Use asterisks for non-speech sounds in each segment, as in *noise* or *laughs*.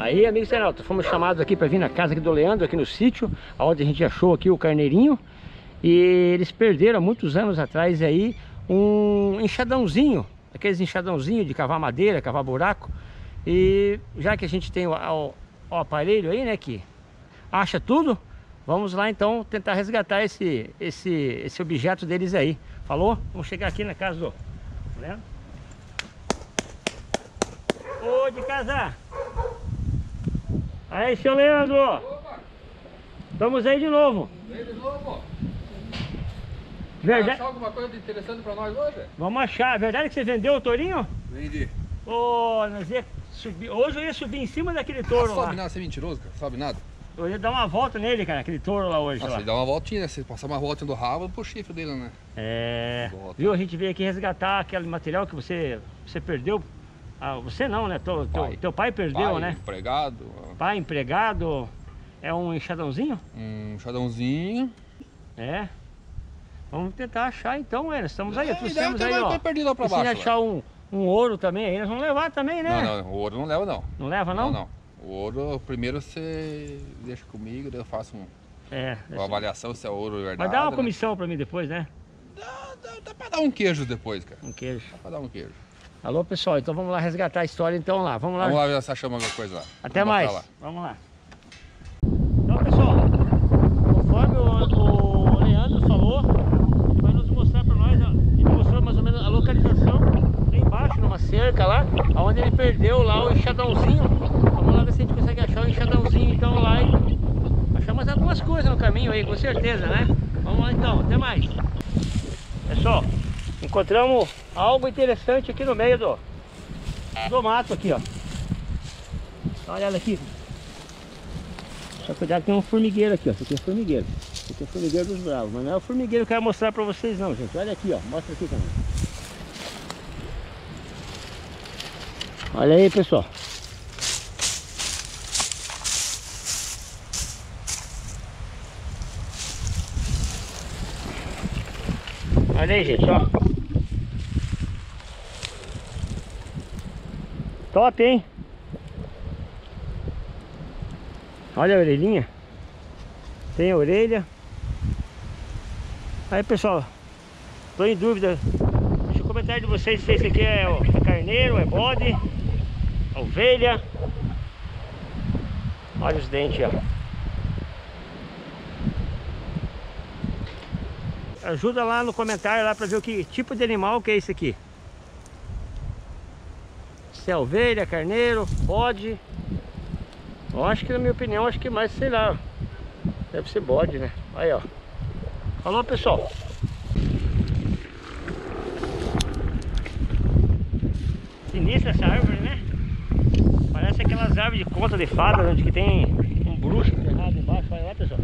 Aí, amigo internauta, fomos chamados aqui para vir na casa aqui do Leandro, aqui no sítio, onde a gente achou aqui o carneirinho. E eles perderam há muitos anos atrás aí um enxadãozinho, aqueles enxadãozinhos de cavar madeira, cavar buraco. E já que a gente tem o, o, o aparelho aí, né, que acha tudo, vamos lá então tentar resgatar esse, esse, esse objeto deles aí. Falou? Vamos chegar aqui na casa do Leandro. Ô, de casa! Aí, seu Leandro! Opa, Estamos aí de novo. vem de novo. Verdade. Achar alguma coisa de interessante pra nós hoje? Vamos achar. Verdade que você vendeu o tourinho? Vendi. Ô, nós ia subir. Hoje eu ia subir em cima daquele touro sobe lá. nada, você é mentiroso, cara. Sobe nada. Eu ia dar uma volta nele, cara, aquele touro lá hoje. Nossa, lá. ele dá uma voltinha, né? Se passar uma volta do rabo, pro chifre dele, né? É. Volta. Viu? A gente veio aqui resgatar aquele material que você, você perdeu. Ah, você não, né? Teu, teu, Pai. teu pai perdeu, Pai, né? empregado, Pai empregado. É um enxadãozinho? um chadãozinho. É. Vamos tentar achar então. Nós estamos aí, É, trouxemos aí, ó. perdido lá pra E se baixo. achar um, um ouro também aí, nós vamos levar também, né? Não, não, o ouro não leva, não. Não leva não? Não, não. O ouro, primeiro você deixa comigo, daí eu faço um- É. uma avaliação se é ouro verdade. Mas dá uma né? comissão pra mim depois, né? Dá, dá, dá pra dar um queijo depois, cara. Um queijo. Dá pra dar um queijo. Alô, pessoal, então vamos lá resgatar a história então lá. Vamos lá. Vamos lá ver se achamos alguma coisa lá. Até Vamos mais. lá. Vamos lá. Então, pessoal, conforme o, o Leandro falou, ele vai nos mostrar para nós, ele mostrou mais ou menos a localização lá embaixo, numa cerca lá, onde ele perdeu lá o enxadãozinho. Vamos lá ver se a gente consegue achar o enxadãozinho então lá e achamos algumas coisas no caminho aí, com certeza, né? Vamos lá então, até mais. Pessoal, encontramos algo interessante aqui no meio do, do mato aqui, ó. Uma olhada aqui. Só cuidado que tem um formigueiro aqui, ó. Esse aqui é formigueiro. Esse aqui é formigueiro dos bravos. Mas não é o formigueiro que eu quero mostrar pra vocês não, gente. Olha aqui, ó. Mostra aqui também. Olha aí, pessoal. Olha aí, gente, ó. Top, hein? Olha a orelhinha. Tem a orelha. Aí, pessoal. Tô em dúvida. Deixa o comentário de vocês se esse aqui é, o- é carneiro, é bode, é ovelha. Olha os dentes, ó. Ajuda lá no comentário lá pra ver o que tipo de animal que é esse aqui. Se é ovelha, carneiro, bode. Eu acho que na minha opinião, acho que mais, sei lá. Deve ser bode, né? Aí, ó. Falou, pessoal. Sinistra essa árvore, né? Parece aquelas árvores de conta de fada, onde que tem um bruxo enterrado embaixo. Olha lá, pessoal.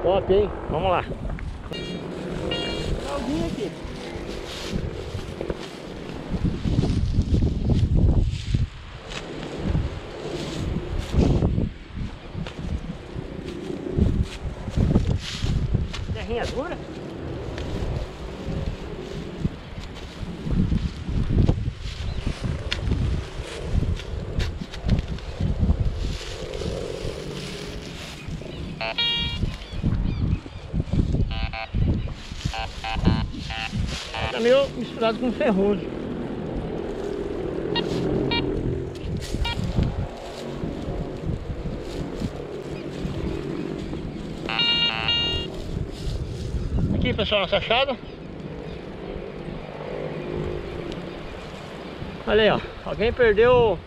Top, hein? Vamos lá. Tem alguém aqui. Terrinha dura? Tá meio misturado com ferrugem. Aqui, pessoal, nossa achada. Olha aí, ó. Alguém perdeu...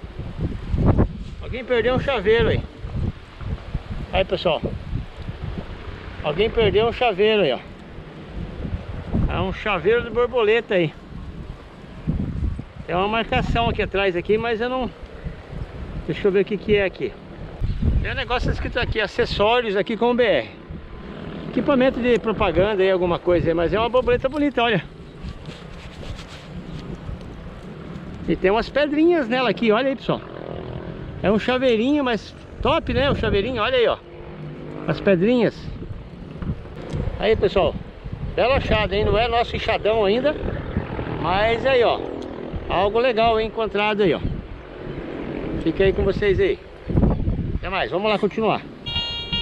Alguém perdeu um chaveiro aí. Aí, pessoal. Alguém perdeu um chaveiro aí, ó. É um chaveiro de borboleta aí. Tem uma marcação aqui atrás aqui, mas eu não... Deixa eu ver o que que é aqui. Tem um negócio escrito aqui, acessórios aqui com BR. Equipamento de propaganda aí, alguma coisa aí, mas é uma borboleta bonita, olha. E tem umas pedrinhas nela aqui, olha aí, pessoal. É um chaveirinho, mas top, né? O chaveirinho, olha aí, ó. As pedrinhas. Aí, pessoal. Belo achado, hein? Não é nosso enxadão ainda. Mas aí, ó. Algo legal hein? encontrado aí, ó. Fica aí com vocês aí. Até mais, vamos lá continuar.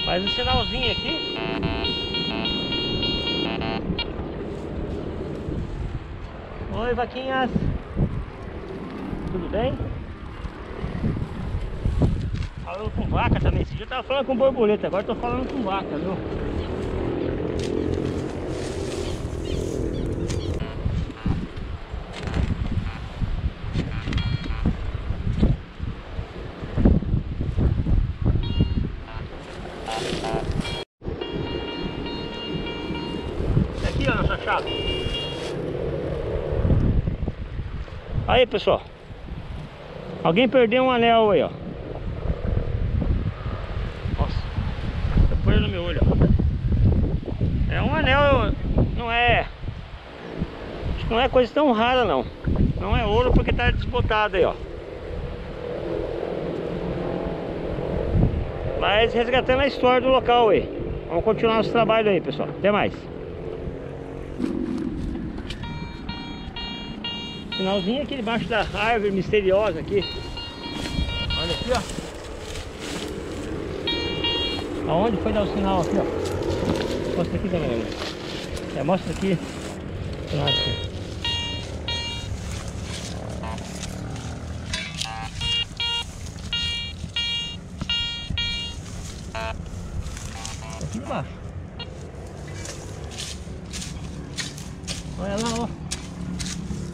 Faz um sinalzinho aqui. Oi, vaquinhas. Tudo bem? Falando com vaca também. Esse dia eu tava falando com borboleta, agora eu tô falando com vaca, viu? Aqui, ó, nossa chave. Aí, pessoal. Alguém perdeu um anel aí, ó. Nossa. Tá põe no meu olho, ó. É um anel, não é... Acho que não é coisa tão rara, não. Não é ouro porque tá desbotado aí, ó. Mas resgatando a história do local aí. Vamos continuar nosso trabalho aí, pessoal. Até mais. Finalzinho aqui debaixo da árvore misteriosa aqui. Olha aqui, ó. Aonde foi dar o sinal aqui, ó. Mostra aqui, galera. É, mostra aqui. Aqui. Aqui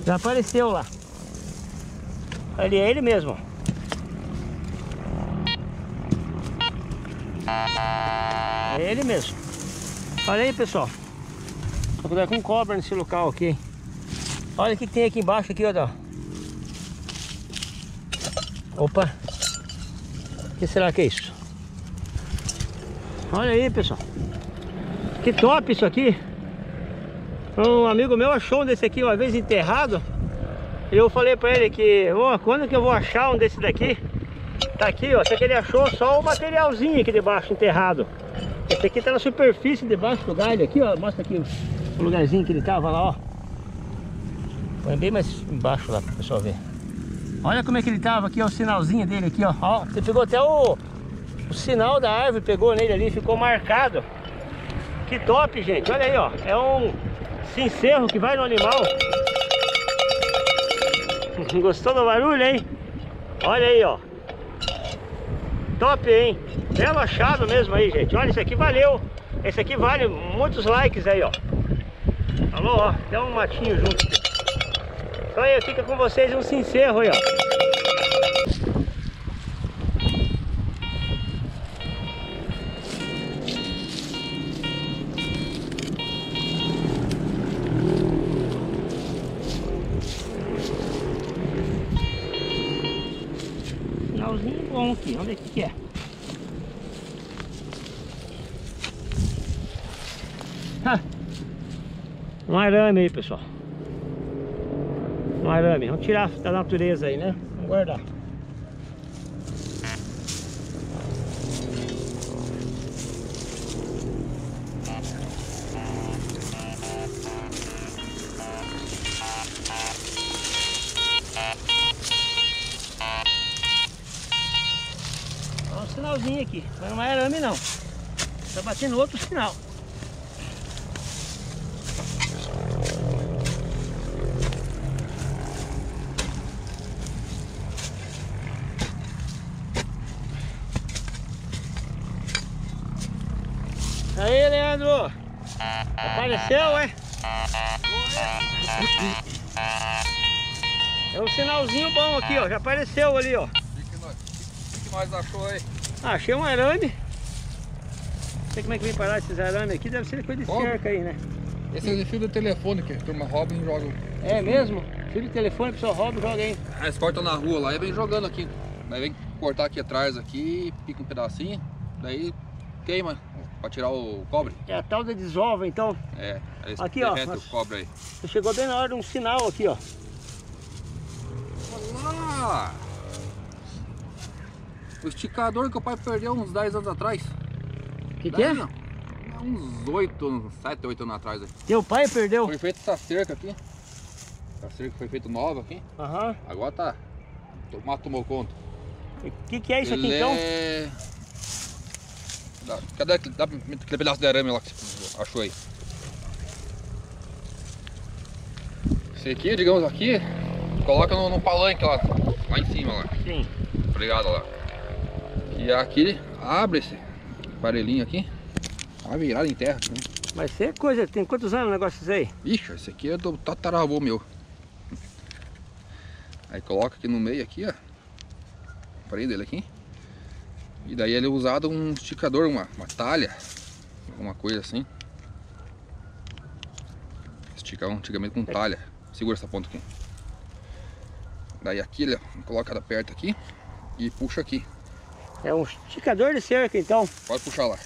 Já apareceu lá. Ali é ele mesmo. É ele mesmo. Olha aí, pessoal. Vou com cobra nesse local aqui. Olha o que tem aqui embaixo aqui, ó. Opa. O que será que é isso? Olha aí, pessoal. Que top isso aqui. Um amigo meu achou um desse aqui uma vez enterrado. E eu falei pra ele que, oh, quando que eu vou achar um desse daqui? Tá aqui, ó. Só que ele achou só o materialzinho aqui debaixo enterrado. Esse aqui tá na superfície debaixo do galho aqui, ó. Mostra aqui o, o lugarzinho que ele tava lá, ó. Põe bem mais embaixo lá pro pessoal ver. Olha como é que ele tava aqui, ó. O sinalzinho dele aqui, ó. ó você pegou até o, o sinal da árvore, pegou nele ali, ficou marcado. Que top, gente. Olha aí, ó. É um Sincerro que vai no animal. *laughs* Gostou do barulho, hein? Olha aí, ó. Top, hein? Belo achado mesmo aí, gente. Olha, esse aqui valeu. Esse aqui vale muitos likes aí, ó. Alô, ó. Tem um matinho junto. Então aí, fica com vocês um sincerro aí, ó. Bom aqui, que, é. Um arame aí, pessoal. Um arame. Vamos tirar da natureza aí, né? Vamos guardar. Mas não é arame não. Tá batendo outro sinal. Aí, Leandro! Apareceu, é? É um sinalzinho bom aqui, ó. Já apareceu ali, ó. O que, que, nós, que, que achou aí? Ah, achei um arame. Não sei como é que vem parar esses arames aqui. Deve ser coisa de cerca aí, né? Esse é o fio do telefone que a turma rouba e joga. É mesmo? Fio de telefone, a pessoa rouba e joga aí. Eles cortam na rua lá e vem jogando aqui. Daí vem cortar aqui atrás aqui, pica um pedacinho, daí queima pra tirar o cobre. É a tal da desova, então. É, aí eles Aqui, ó, nós- o cobre aí. Chegou bem na hora de um sinal aqui, ó. Olha lá! O esticador que o pai perdeu uns 10 anos atrás. O que, que é? Não, Uns 8, 7, 8 anos atrás. aí. Teu pai perdeu? Foi feita essa cerca aqui. Essa cerca foi feita nova aqui. Aham. Agora tá. O mato tomou conta. O que, que é isso aqui Ele então? É... Dá- Cadê aquele, dá aquele pedaço de arame lá que você achou aí? Esse aqui, digamos aqui, coloca no, no palanque lá, lá em cima lá. Sim. Obrigado lá. E aqui abre esse aparelhinho aqui. Uma virada em terra. Né? Mas isso é coisa, tem quantos anos o negócio disso aí? Ixi, esse aqui é do tataravô meu. Aí coloca aqui no meio aqui, ó. Prende ele aqui. E daí ele é usado um esticador, uma, uma talha, alguma coisa assim. Esticar um antigamente com talha. Segura essa ponta aqui. Daí aqui ele ó, coloca perto aqui e puxa aqui. É um esticador de cerca então. Pode puxar lá.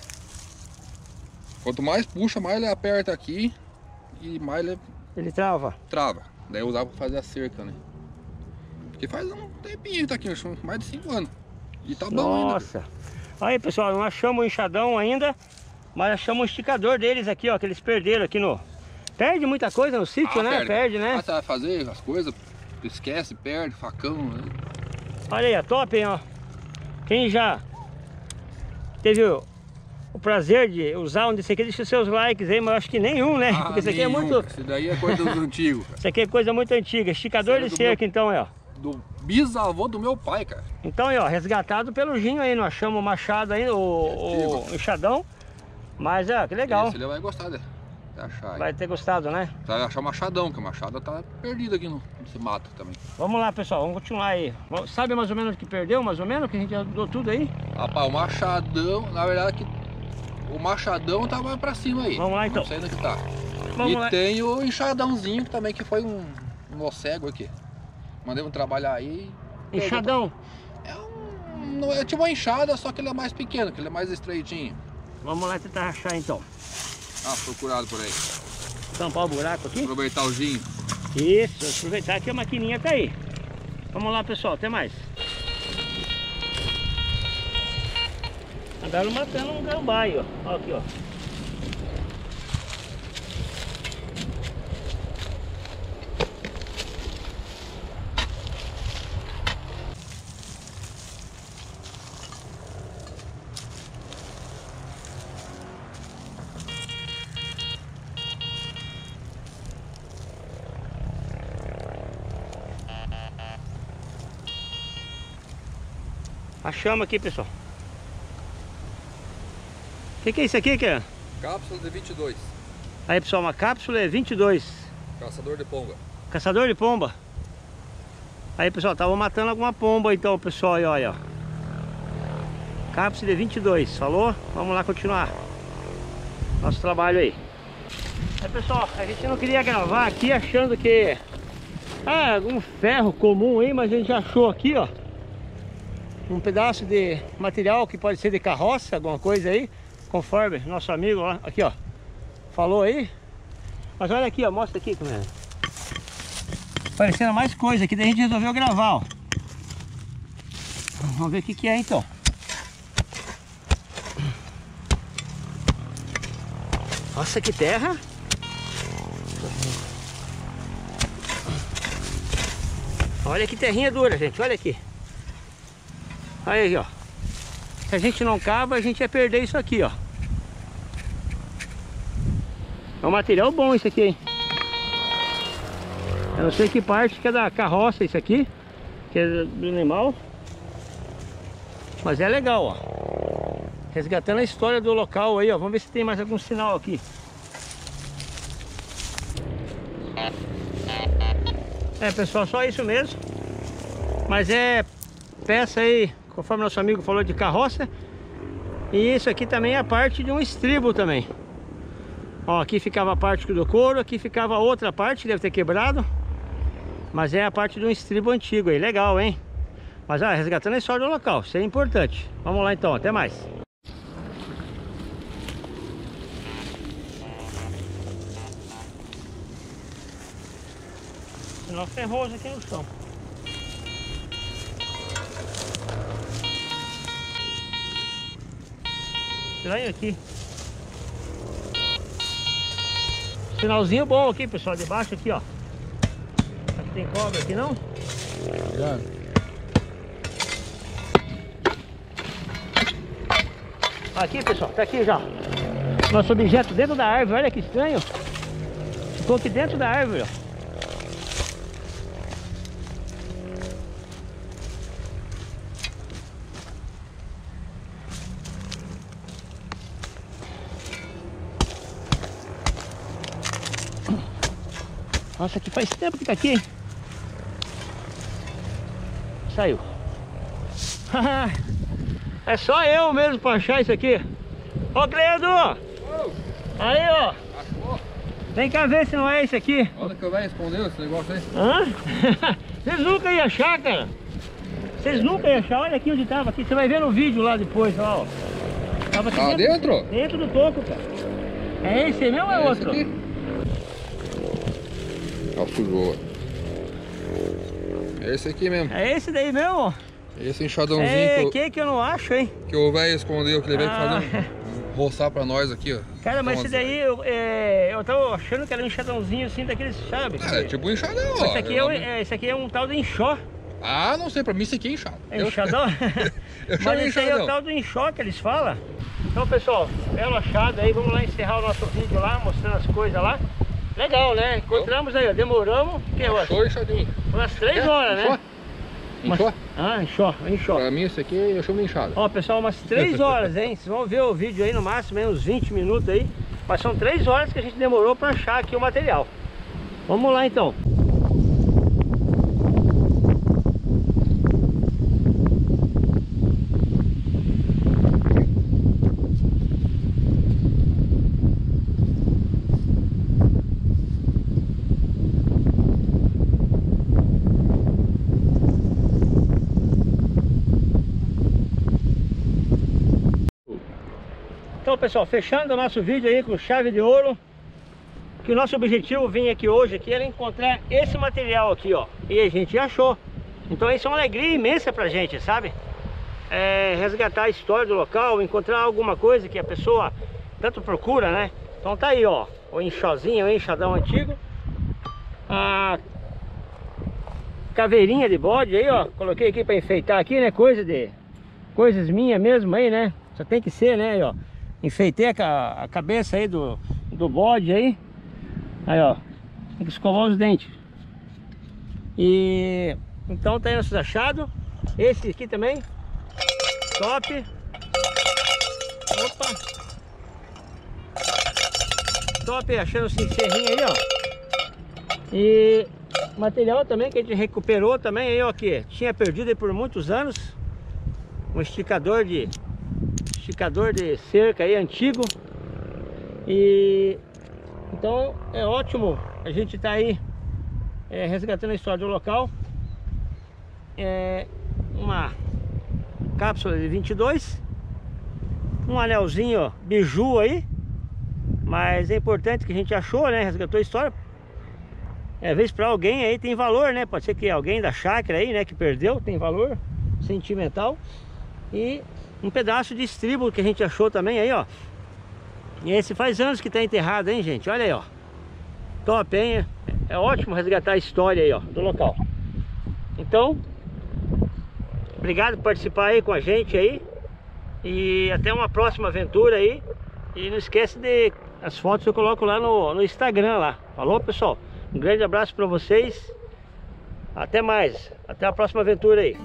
Quanto mais puxa, mais ele aperta aqui e mais ele Ele trava. trava. Daí eu usava pra fazer a cerca, né? Porque faz um tempinho que tá aqui, acho mais de 5 anos. E tá bom ainda. Nossa. Aí pessoal, não achamos o enxadão ainda, mas achamos o esticador deles aqui, ó, que eles perderam aqui no... Perde muita coisa no sítio, Ah, né? Perde, né? Ah, você vai fazer as coisas, esquece, perde, facão. Né? Olha aí, ó, top, hein, ó. Quem já teve o, o prazer de usar um desse aqui, deixa os seus likes aí, mas eu acho que nenhum, né? Ah, Porque esse aqui é muito... Isso daí é coisa dos antigos, cara. Isso aqui é coisa muito antiga, esticador Isso aí é de do meu- cerca então, ó. Do bisavô do meu pai, cara. Então aí, ó, resgatado pelo Ginho aí, não achamos o machado aí, o, o enxadão. Mas, é, que legal. Esse ele vai gostar de de achar. Vai ter gostado, né? Vai achar o machadão, que o machado tá perdido aqui no, nesse mato também. Vamos lá, pessoal, vamos continuar aí. Sabe mais ou menos o que perdeu, mais ou menos? Que a gente ajudou tudo aí? Rapaz, o machadão, na verdade que o machadão tá mais pra cima aí. Vamos lá, então. Não sei onde que tá. Vamos e lá. tem o enxadãozinho também que foi um, um ocego aqui. Mandei um trabalhar aí. Enxadão. É um. Não é tipo uma enxada, só que ele é mais pequeno, que ele é mais estreitinho. Vamos lá tentar achar então. Ah, procurado por aí. Tampar o buraco aqui. Aproveitar o gin. Isso, aproveitar que a maquininha tá aí. Vamos lá, pessoal, até mais. Andaram matando um gambá aí, ó. Ó aqui, ó. Achamos aqui, pessoal. O que, que é isso aqui, que é? Cápsula de 22. Aí, pessoal, uma cápsula é 22. Caçador de pomba. Caçador de pomba. Aí, pessoal, tava matando alguma pomba então, pessoal, aí, olha. ó. Cápsula de 22, falou? Vamos lá continuar. Nosso trabalho aí. Aí, pessoal, a gente não queria gravar aqui achando que... Ah, algum ferro comum aí, mas a gente achou aqui, ó. Um pedaço de material que pode ser de carroça, alguma coisa aí. Conforme nosso amigo lá, aqui, ó. Falou aí. Mas olha aqui, ó, mostra aqui como é. Parecendo mais coisa aqui, daí a gente resolveu gravar, ó. Vamos ver o que que é então. Nossa, que terra! Olha que terrinha dura, gente, olha aqui. Aí, ó. Se a gente não cava, a gente ia perder isso aqui, ó. É um material bom isso aqui, hein? Eu não sei que parte que é da carroça isso aqui, que é do animal. Mas é legal, ó. Resgatando a história do local aí, ó. Vamos ver se tem mais algum sinal aqui. É, pessoal, só isso mesmo. Mas é peça aí, conforme nosso amigo falou, de carroça. E isso aqui também é parte de um estribo também. Ó, aqui ficava a parte do couro, aqui ficava a outra parte, deve ter quebrado. Mas é a parte de um estribo antigo aí, legal, hein? Mas ó, resgatando a história do local, isso é importante. Vamos lá então, até mais. Sinal ferroso aqui no chão. estranho aqui. Sinalzinho bom aqui, pessoal, debaixo aqui, ó. Aqui tem cobra aqui, não? Aqui, pessoal, tá aqui já. Nosso objeto dentro da árvore, olha que estranho. Ficou aqui dentro da árvore, ó. Nossa, que faz tempo que tá aqui. Saiu. *laughs* é só eu mesmo pra achar isso aqui. Ô Cleandro! Aí, ó. Vem cá ver se não é esse aqui. Olha que eu vai responder esse negócio aí. Hã? *laughs* Vocês nunca iam achar, cara. Vocês nunca iam achar. Olha aqui onde tava aqui. Você vai ver no vídeo lá depois, ó. Tava aqui tá dentro, dentro? Dentro do toco, cara. É esse mesmo ou é, é outro? Aqui? Ó, sujou. É esse aqui mesmo. É esse daí mesmo? Esse enxadãozinho é, que, que, que eu não acho, hein? Que o velho escondeu, que ele veio ah. fazer um, roçar pra nós aqui, ó. Cara, mas esse daí, eu, é, eu tava achando que era um enxadãozinho assim, daqueles, sabe? É, tipo um enxadão, ó. Esse aqui é, é, esse aqui é um tal de enxó. Ah, não sei, pra mim isso aqui é enxado. É enxadão? Eu, *laughs* mas esse aí é o tal do enxó que eles falam. Então, pessoal, belo achado aí, vamos lá encerrar o nosso vídeo lá, mostrando as coisas lá. Legal, né? Encontramos aí, ó. Demoramos. Que eu acho? enxadinho. Umas três é? horas, né? Enxó? Ah, enxó, enxó. Pra mim esse aqui eu chamo enxada. Ó, pessoal, umas três *laughs* horas, hein? Vocês vão ver o vídeo aí no máximo, uns 20 minutos aí. Mas são três horas que a gente demorou pra achar aqui o material. Vamos lá então. Pessoal, fechando o nosso vídeo aí com chave de ouro Que o nosso objetivo vir aqui hoje aqui era encontrar esse material aqui, ó E a gente achou Então isso é uma alegria imensa pra gente, sabe? É, resgatar a história do local, encontrar alguma coisa que a pessoa tanto procura, né? Então tá aí, ó, o enxozinho, o enxadão antigo A caveirinha de bode aí, ó Coloquei aqui pra enfeitar aqui, né? Coisa de... Coisas minhas mesmo aí, né? Só tem que ser, né? Aí, ó enfeitei a, a cabeça aí do, do bode aí. Aí, ó. Tem que escovar os dentes. E então tá aí nossos achados. Esse aqui também. Top. Opa. Top, achando esse serrinho aí, ó. E material também que a gente recuperou também aí, ó, que tinha perdido por muitos anos. Um esticador de esticador de cerca aí antigo. E então é ótimo a gente tá aí é, resgatando a história do local. É uma cápsula de 22 um anelzinho ó, biju aí. Mas é importante que a gente achou né resgatou a história. É, vezes para alguém aí tem valor né? Pode ser que alguém da chácara aí né que perdeu tem valor sentimental. E um pedaço de estribo que a gente achou também aí, ó. E esse faz anos que tá enterrado, hein, gente? Olha aí, ó. Top, hein? É ótimo resgatar a história aí, ó, do local. Então, obrigado por participar aí com a gente aí. E até uma próxima aventura aí. E não esquece de as fotos eu coloco lá no, no Instagram lá. Falou, pessoal? Um grande abraço para vocês. Até mais. Até a próxima aventura aí.